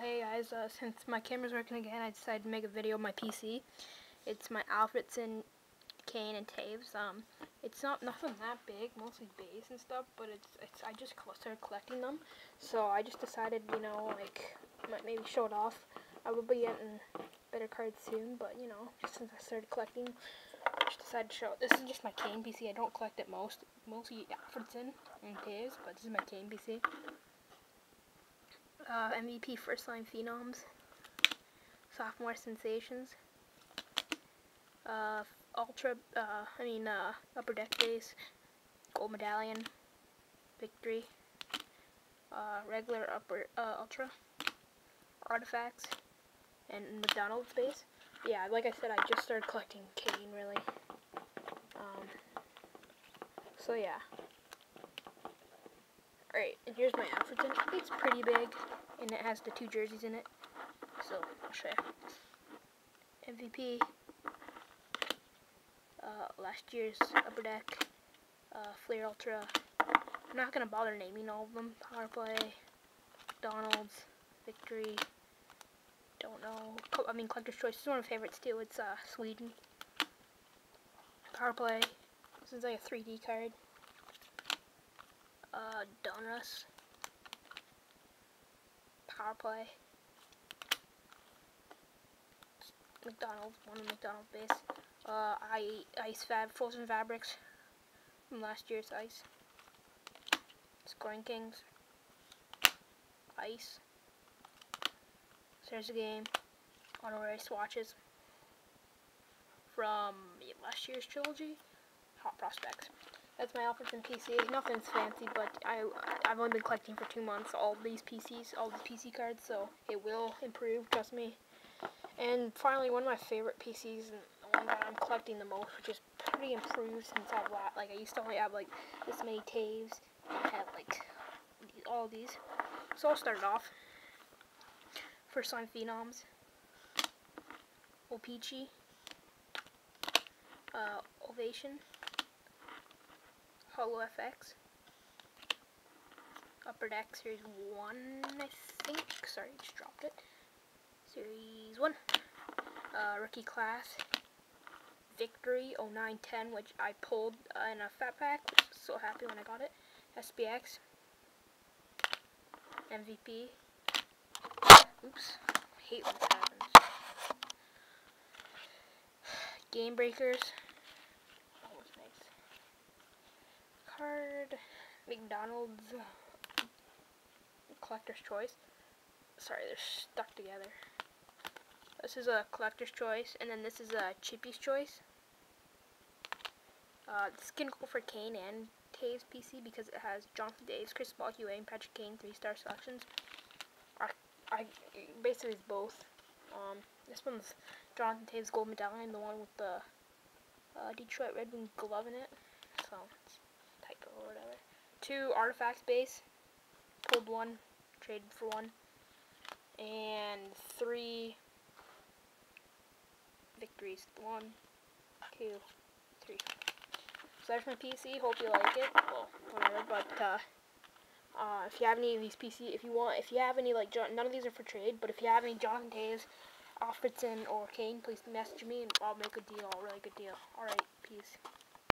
hey guys, uh, since my camera's working again, I decided to make a video of my PC. It's my Alfredsson, Kane, and Toews. Um, it's not nothing that big, mostly base and stuff, but it's it's I just started collecting them, so I just decided, you know, like might maybe show it off. I will be getting better cards soon, but you know, just since I started collecting, I just decided to show it. This is just my Kane PC. I don't collect it most, mostly Alfredsson and Toews, but this is my Kane PC uh, MVP first line phenoms, sophomore sensations, uh, ultra, uh, I mean, uh, upper deck base, gold medallion, victory, uh, regular upper, uh, ultra, artifacts, and McDonald's base. Yeah, like I said, I just started collecting Kane, really. Um, so yeah. Alright, and here's my Alfredsson. And it has the two jerseys in it. So, I'll show you. MVP. Uh, last year's Upper Deck. Uh, Fleer Ultra. I'm not going to bother naming all of them. Power Play. McDonald's. Victory. Don't know. I mean, Collector's Choice is one of my favorites too. It's uh, Sweden. Power Play. This is like a 3D card uh, Donruss, Power Play, McDonald's, one of McDonald's base, uh, I, Ice Fab, Frozen Fabrics from last year's Ice, Scoring Kings, Ice, there's a game, honorary swatches from last year's trilogy, Hot Prospects. That's my Alfredsson PC. Nothing's fancy, but I, I've only been collecting for two months all these PCs, all these PC cards, so it will improve, trust me. And finally, one of my favorite PCs, and the one that I'm collecting the most, which is pretty improved since I've, like, I used to only have, like, this many Toews, I have, like, all these. So I'll start it off. First line Phenoms. O-Pee-Chee. Uh, Ovation. Holo FX. Upper Deck Series 1, I think. Sorry, just dropped it. Series 1. Uh, rookie Class. Victory 0910, which I pulled uh, in a fat pack. So happy when I got it. SPX. MVP. Oops. Hate when that happens. Game Breakers. card, McDonald's collector's choice. Sorry, they're stuck together. This is a collector's choice, and then this is a Chippy's choice. Uh, this can go for Kane and Toews PC because it has Jonathan Toews, Chris Paul, Hugh and Patrick Kane three-star selections. I, I basically it's both. Um, this one's Jonathan Toews Gold Medallion, the one with the uh, Detroit Red Wing glove in it. So. Two artifacts base. Pulled one. Traded for one. And three victories. One, two, three. So that's my PC. Hope you like it. Well, whatever. But uh, uh, if you have any of these PC, if you want, if you have any like John, none of these are for trade, but if you have any Jonathan Toews, Alfredsson, or Kane, please message me and I'll make a deal, a really good deal. All right, peace.